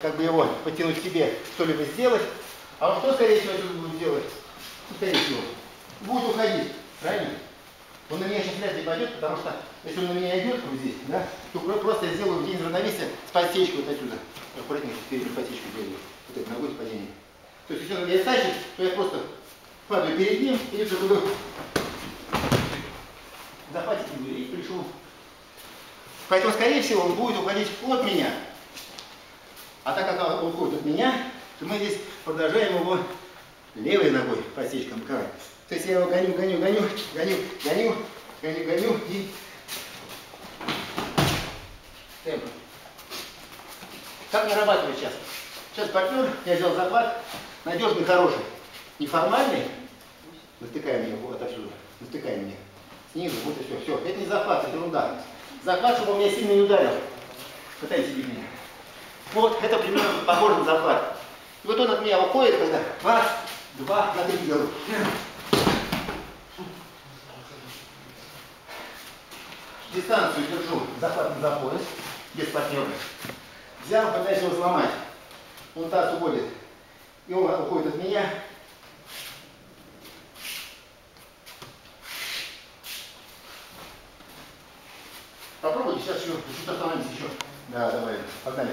как бы его потянуть к себе, что-либо сделать. А он что, скорее всего, отсюда будет делать? Ну, Скорее всего. Будет уходить, правильно? Он на меня сейчас вряд ли пойдет, потому что если он на меня идет вот здесь, да, то про- просто я сделаю день равновесия с подсечкой вот отсюда. Аккуратненько перед подсечкой делаю. Вот это ногой падение. То есть если он меня тащит, то я просто падаю перед ним и что буду захватить его и пришел. Поэтому, скорее всего, он будет уходить от меня. А так как он уходит от меня, то мы здесь продолжаем его левой ногой подсечкой боковой. То есть я его гоню, гоню, гоню, гоню, гоню, гоню, гоню и темп. Как нарабатывать сейчас? Сейчас партнер, я взял захват, надежный, хороший. Неформальный, натыкаем меня вот отсюда, натыкаем меня. Снизу, вот и все, все. Это не захват, это ерунда. Захват, чтобы он меня сильно не ударил. Пытайтесь бить меня. Вот, это примерно похоже на захват. И вот он от меня уходит, когда раз, два, на три делаю. Дистанцию держу, захват за пояс, без партнера. Взял, пытаюсь его сломать. Он таз уходит. И он уходит от меня. Попробуйте сейчас еще, чуть остановитесь еще. Да, давай, погнали.